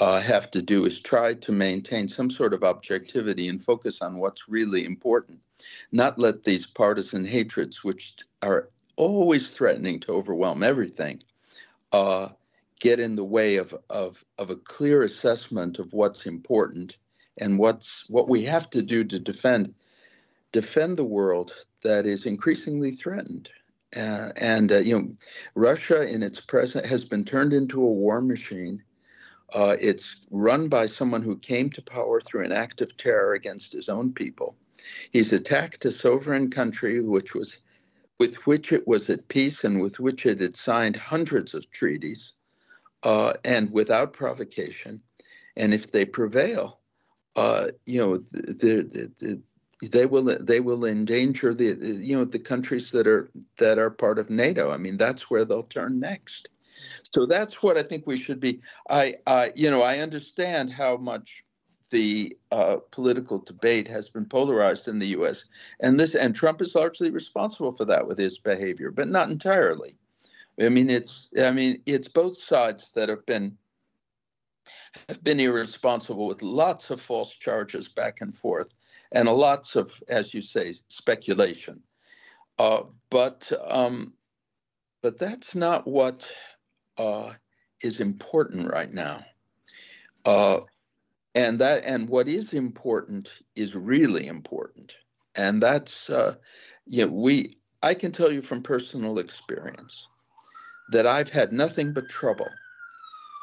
uh, have to do is try to maintain some sort of objectivity and focus on what's really important, not let these partisan hatreds, which are always threatening to overwhelm everything, uh, get in the way of, of, of a clear assessment of what's important and what's what we have to do to defend defend the world that is increasingly threatened. Uh, and uh, you know, Russia in its present has been turned into a war machine uh, it's run by someone who came to power through an act of terror against his own people. He's attacked a sovereign country which was, with which it was at peace and with which it had signed hundreds of treaties, uh, and without provocation. And if they prevail, uh, you know, the, the, the, they will they will endanger the you know the countries that are that are part of NATO. I mean, that's where they'll turn next. So that's what I think we should be. I, uh, you know, I understand how much the uh, political debate has been polarized in the U.S. and this, and Trump is largely responsible for that with his behavior, but not entirely. I mean, it's, I mean, it's both sides that have been have been irresponsible with lots of false charges back and forth, and lots of, as you say, speculation. Uh, but um, but that's not what uh, is important right now. Uh, and that and what is important is really important. And that's uh, you know, we I can tell you from personal experience that I've had nothing but trouble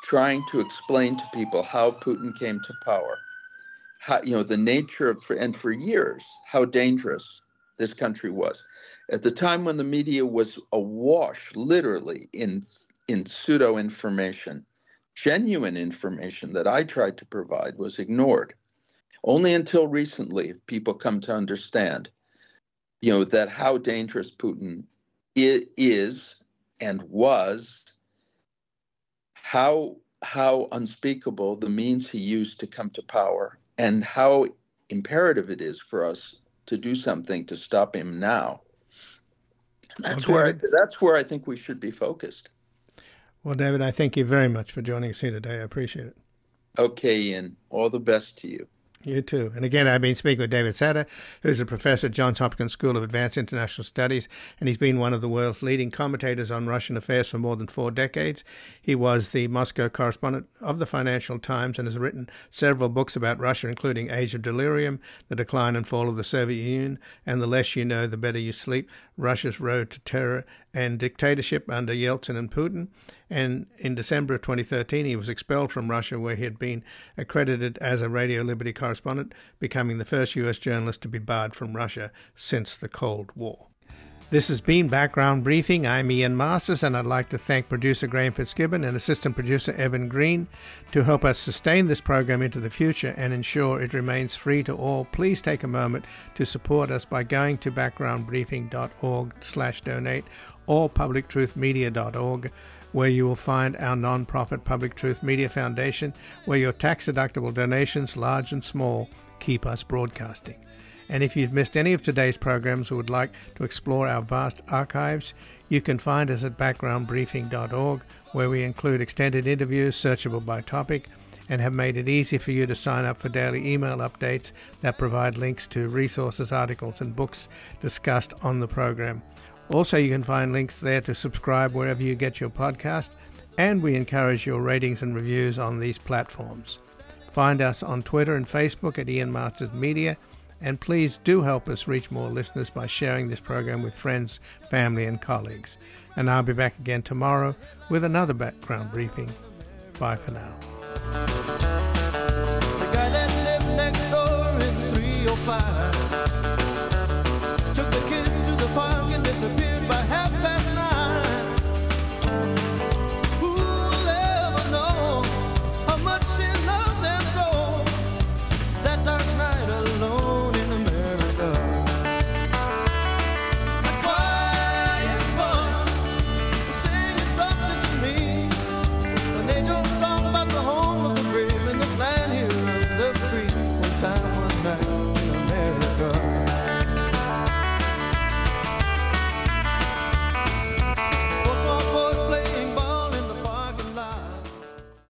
trying to explain to people how Putin came to power, how you know the nature of and for years how dangerous this country was. At the time when the media was awash, literally in in pseudo information. Genuine information that I tried to provide was ignored. Only until recently people come to understand, you know, that how dangerous Putin is and was, how how unspeakable the means he used to come to power, and how imperative it is for us to do something to stop him now. That's where I, that's where I think we should be focused. Well, David, I thank you very much for joining us here today. I appreciate it. Okay, Ian. All the best to you. You too. And again, I've been speaking with David Satter, who's a professor at Johns Hopkins School of Advanced International Studies, and he's been one of the world's leading commentators on Russian affairs for more than four decades. He was the Moscow correspondent of the Financial Times and has written several books about Russia, including Age of Delirium, The Decline and Fall of the Soviet Union, and The Less You Know, The Better You Sleep, Russia's Road to Terror and Dictatorship under Yeltsin and Putin. And in December of 2013, he was expelled from Russia, where he had been accredited as a Radio Liberty correspondent, becoming the first U.S. journalist to be barred from Russia since the Cold War. This has been Background Briefing. I'm Ian Masters, and I'd like to thank producer Graham Fitzgibbon and assistant producer Evan Green to help us sustain this program into the future and ensure it remains free to all. Please take a moment to support us by going to backgroundbriefing.org/donate or publictruthmedia.org where you will find our non-profit Public Truth Media Foundation, where your tax-deductible donations, large and small, keep us broadcasting. And if you've missed any of today's programs or would like to explore our vast archives, you can find us at backgroundbriefing.org, where we include extended interviews searchable by topic and have made it easy for you to sign up for daily email updates that provide links to resources, articles, and books discussed on the program. Also, you can find links there to subscribe wherever you get your podcast, and we encourage your ratings and reviews on these platforms. Find us on Twitter and Facebook at Ian Masters Media and please do help us reach more listeners by sharing this program with friends, family, and colleagues. And I'll be back again tomorrow with another background briefing. Bye for now.